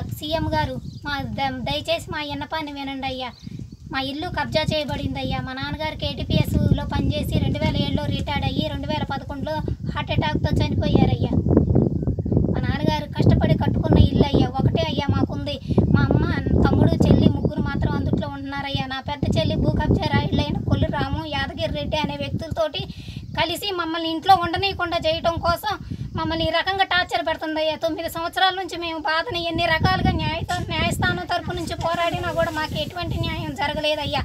CM గారు మా the- దయచేసి మా విన్నపాన్ని వినండి అయ్యా. మా ఇల్లు కబ్జా చేయబడింది అయ్యా మా నాన్నగారు కేటీపీఎస్లో పనిచేసి రెండు వేల ఏడులో రిటైర్డ్ అయ్యి రెండు వేల పదకొండులో హార్ట్ అటాక్తో చనిపోయారయ్యా. మా నాన్నగారు కష్టపడి కట్టుకున్న ఇల్లు అయ్యా. ఒకటే అయ్యా మాకుంది. మా అమ్మ తమ్ముడు చెల్లి ముగ్గురు మాత్రం అందుట్లో ఉంటున్నారయ్యా. నా పెద్ద చెల్లి భూ కబ్జా రాయుళ్ళైన కొల్లు రాము యాదగిరి రెడ్డి అనే వ్యక్తులతోటి కలిసి మమ్మల్ని ఇంట్లో ఉండనీయకుండా చేయటం కోసం మమ్మల్ని ఈ రకంగా టార్చర్ పెడుతుందయ్యా. తొమ్మిది సంవత్సరాల నుంచి మేము బాధని ఎన్ని రకాలుగా న్యాయ న్యాయస్థానం తరపు నుంచి పోరాడినా కూడా మాకు ఎటువంటి న్యాయం జరగలేదయ్యా.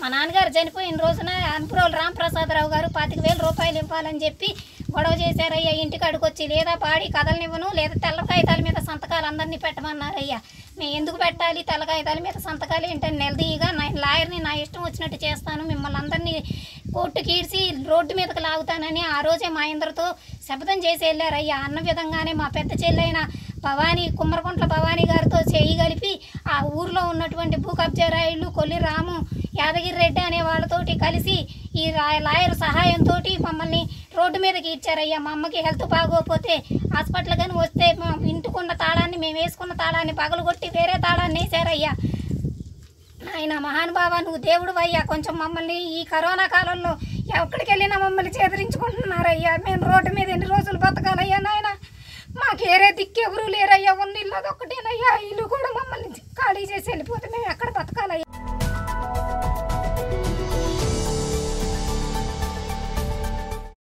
మా నాన్నగారు చనిపోయిన రోజున అంపురోలు రామప్రసాదరావు గారు పాతిక వేల రూపాయలు ఇవ్వాలని చెప్పి గొడవ చేశారయ్యా. ఇంటికాడికి వచ్చి లేదా బాడీ కదలనివ్వను లేదా తెల్ల కాగితాల మీద సంతకాలు అందరినీ పెట్టమన్నారయ్యా. మేము ఎందుకు పెట్టాలి? తెల్ల కాగితాల మీద సంతకాలు ఏంటని నిలదీయగా నా లాయర్ని నా ఇష్టం వచ్చినట్టు చేస్తాను. మిమ్మల్ని అందరినీ కొట్టు కీడ్చి రోడ్డు మీదకి లాగుతానని ఆ రోజే మా శపథం చేసి వెళ్ళారయ్యా. అన్న విధంగానే మా పెద్ద చెల్లైన భవానీ కుమ్మరకుంట్ల భవానీ గారితో చేయి కలిపి ఆ ఊర్లో ఉన్నటువంటి భూ కబ్జా కొల్లి రాము యాదగిరి రెడ్డి అనే వాళ్ళతోటి కలిసి ఈ లాయర్ సహాయంతో మమ్మల్ని రోడ్డు మీదకి ఇచ్చారయ్యా. మా అమ్మకి హెల్త్ బాగోకపోతే హాస్పిటల్ కానీ వస్తే ఇంటికున్న తాళాన్ని మేము వేసుకున్న తాళాన్ని పగలగొట్టి వేరే తాళాన్ని వేసారయ్యా ఆయన మహానుభావ నువ్వు దేవుడు అయ్యా. కొంచెం మమ్మల్ని ఈ కరోనా కాలంలో ఎక్కడికి వెళ్ళినా మమ్మల్ని చేదరించుకుంటున్నారయ్యా. మేము రోడ్డు మీద ఎన్ని రోజులు బతకాలయ్యా నాయన? మాకు ఏరే దిక్కు ఎవరు లేరయ్యా. ఉన్న ఇల్లు అదొక్కటేనయ్యా. ఇల్లు కూడా మమ్మల్ని ఖాళీ చేసి వెళ్ళిపోతే